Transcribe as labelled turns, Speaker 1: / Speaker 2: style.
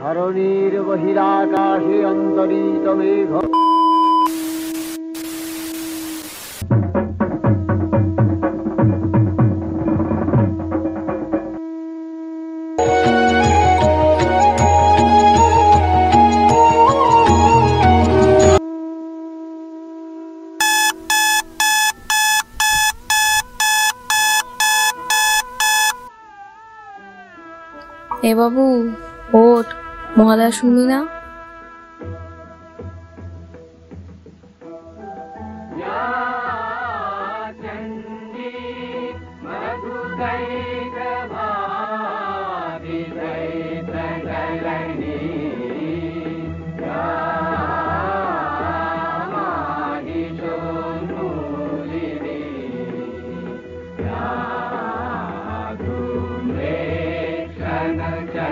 Speaker 1: ধরণীর বহিরাকাশে অন্তরিত মেঘ।
Speaker 2: এ বাবু ওট মহাদা শুনি না?